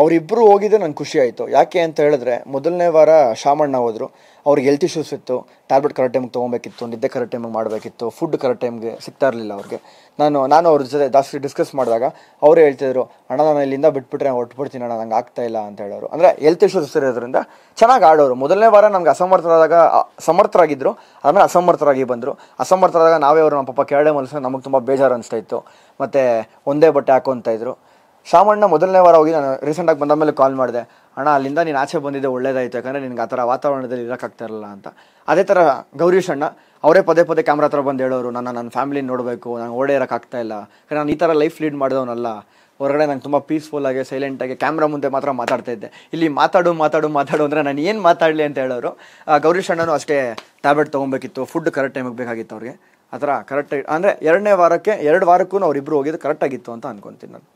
ಅವರಿಬ್ಬರು ಹೋಗಿದ್ದೆ ನಂಗೆ ಖುಷಿ ಆಯಿತು. ಯಾಕೆ ಅಂತ ಹೇಳಿದ್ರೆ, ಮೊದಲನೇ ವಾರ ಶಾಮಣ್ಣ ಹೋದರು. ಅವ್ರಿಗೆ ಹೆಲ್ತ್ ಇಶ್ಯೂಸ್ ಇತ್ತು. ಟ್ಯಾಬ್ಲೆಟ್ ಕರೆಕ್ಟ್ ಟೈಮ್ಗೆ ತೊಗೊಬೇಕಿತ್ತು, ನಿದ್ದೆ ಕರೆಕ್ಟ್ ಟೈಮಿಗೆ ಮಾಡಬೇಕಿತ್ತು ಫುಡ್ ಕರೆಕ್ಟ್ ಟೈಮ್ಗೆ ಸಿಗ್ತಾ ಇರಲಿಲ್ಲ ಅವ್ರಿಗೆ. ನಾನು ನಾನು ಅವ್ರ ಜೊತೆ ಜಾಸ್ತಿ ಡಿಸ್ಕಸ್ ಮಾಡಿದಾಗ ಅವರೇ ಹೇಳ್ತಿದ್ರು, ಅಣ್ಣ, ನಾನು ಇಲ್ಲಿಂದ ಬಿಟ್ಬಿಟ್ರೆ ಹೊಟ್ಬಿಡ್ತೀನಿ ಅಣ್ಣ, ನಂಗೆ ಆಗ್ತಾ ಇಲ್ಲ ಅಂತ ಹೇಳೋರು. ಅಂದರೆ ಹೆಲ್ತ್ ಇಶ್ಯೂಸ್ ಇರೋದ್ರಿಂದ ಚೆನ್ನಾಗಿ ಆಡೋರು. ಮೊದಲನೇ ವಾರ ನಮ್ಗೆ ಅಸಮರ್ಥರಾದಾಗ ಸಮರ್ಥರಾಗಿದ್ದರು ಆಮೇಲೆ ಅಸಮರ್ಥರಾಗಿ ಬಂದರು. ಅಸಮರ್ಥರಾದಾಗ ನಾವೇ ಅವರು ನಮ್ಮ ಪಾಪ ಕೆರಡೆ ಮನಸ್ಸು ನಮಗೆ ತುಂಬ ಬೇಜಾರು ಅನಿಸ್ತಾ ಇತ್ತು. ಮತ್ತು ಒಂದೇ ಬಟ್ಟೆ ಹಾಕೊತಾ ಇದ್ರು. ಶಾಮಣ್ಣ ಮೊದಲನೇ ವಾರ ಹೋಗಿ ನಾನು ರೀಸೆಂಟಾಗಿ ಬಂದ ಮೇಲೆ ಕಾಲ್ ಮಾಡಿದೆ. ಅಣ್ಣ, ಅಲ್ಲಿಂದ ನೀನು ಆಚೆ ಬಂದಿದ್ದೆ, ಒಳ್ಳೇದಾಯಿತು. ಯಾಕಂದರೆ ನಿನಗೆ ಆ ಥರ ವಾತಾವರಣದಲ್ಲಿ ಇರೋಕ್ಕಾಗ್ತಾ ಇರಲಿಲ್ಲ ಅಂತ. ಅದೇ ಥರ ಗೌರೀಶ್ ಅಣ್ಣ, ಅವರೇ ಪದೇ ಪದೇ ಕ್ಯಾಮ್ರಾ ಹತ್ರ ಬಂದು ಹೇಳೋರು, ನನ್ನ ನನ್ನ ಫ್ಯಾಮಿಲಿ ನೋಡಬೇಕು ನಾನು ಓಡೇ ಇರೋಕ್ಕಾಗ್ತಾ ಇಲ್ಲ. ನಾನು ಈ ಥರ ಲೈಫ್ ಲೀಡ್ ಮಾಡಿದವನಲ್ಲ. ಹೊರಗಡೆ ನಂಗೆ ತುಂಬ ಪೀಸ್ಫುಲ್ಲಾಗಿ ಸೈಲೆಂಟಾಗಿ ಕ್ಯಾಮ್ರಾ ಮುಂದೆ ಮಾತ್ರ ಮಾತಾಡ್ತಾ ಇದ್ದೆ. ಇಲ್ಲಿ ಮಾತಾಡು ಮಾತಾಡು ಮಾತಾಡು ಅಂದರೆ ನಾನು ಏನು ಮಾತಾಡಲಿ ಅಂತ ಹೇಳೋರು. ಗೌರೀಶ್ ಅಣ್ಣನೂ ಅಷ್ಟೇ ಟ್ಯಾಬ್ಲೆಟ್ ತೊಗೊಬೇಕಿತ್ತು. ಫುಡ್ ಕರೆಕ್ಟ್ ಟೈಮಿಗೆ ಬೇಕಾಗಿತ್ತು ಅವ್ರಿಗೆ. ಆ ಥರ ಕರೆಕ್ಟ್ ಅಂದರೆ ಎರಡನೇ ವಾರಕ್ಕೆ, ಎರಡು ವಾರಕ್ಕೂ ಅವರಿಬ್ಬರು ಹೋಗಿದ್ದು ಕರೆಕ್ಟಾಗಿತ್ತು ಅಂತ ಅನ್ಕೊತೀನಿ ನಾನು.